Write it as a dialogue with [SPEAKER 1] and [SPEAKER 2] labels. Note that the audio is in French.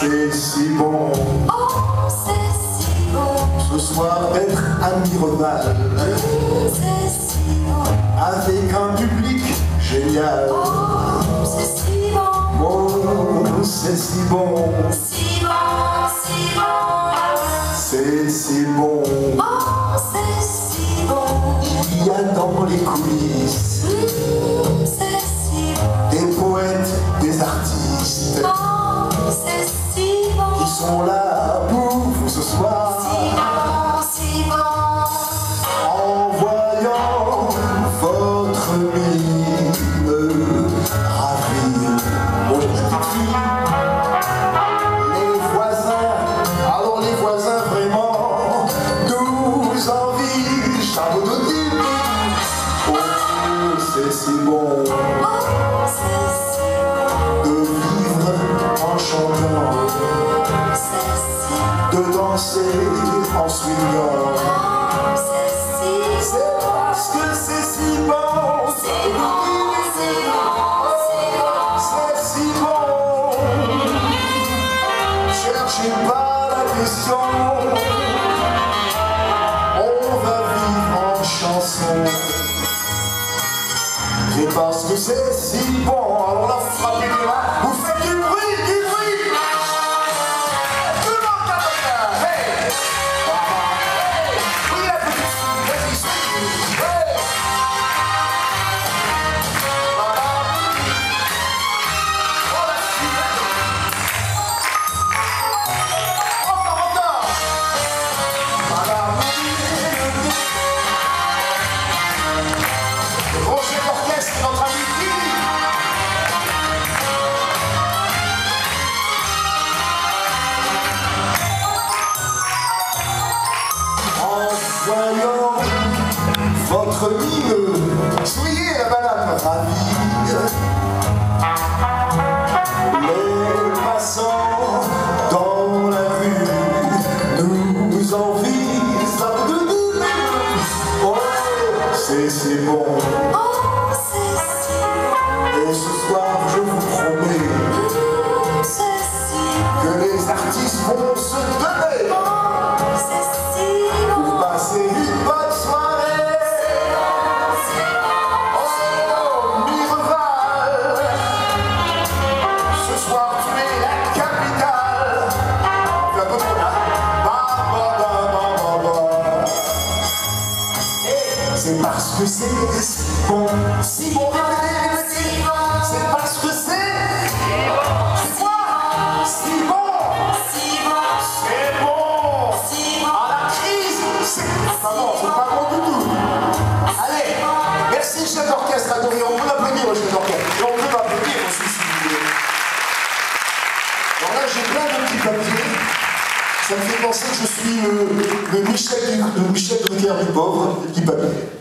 [SPEAKER 1] C'est si bon.
[SPEAKER 2] Oh, c'est si bon,
[SPEAKER 1] ce soir d'être ami rival
[SPEAKER 2] c'est si bon,
[SPEAKER 1] avec un public génial.
[SPEAKER 2] oh, c'est si bon,
[SPEAKER 1] Oh, c'est si bon,
[SPEAKER 2] si bon, si bon,
[SPEAKER 1] c'est si bon.
[SPEAKER 2] C'est
[SPEAKER 1] de vivre en chantant,
[SPEAKER 2] c'est
[SPEAKER 1] de danser en swingant.
[SPEAKER 2] c'est
[SPEAKER 1] C'est parce que c'est si bon.
[SPEAKER 2] si bon, si bon.
[SPEAKER 1] C'est si bon Cherchez pas la question que c'est si bon Alors là voyant votre mine, soyez la madame ravie les passants dans la rue nous envient nous. Oh, c'est si bon.
[SPEAKER 2] Oh, c'est si
[SPEAKER 1] Et ce soir, je vous promets
[SPEAKER 2] si
[SPEAKER 1] que les artistes vont se
[SPEAKER 2] C'est
[SPEAKER 1] parce que c'est bon, si bon, répétez, Ça me fait penser que je suis le, Michel, le Michel Drucker du pauvre, petits papiers.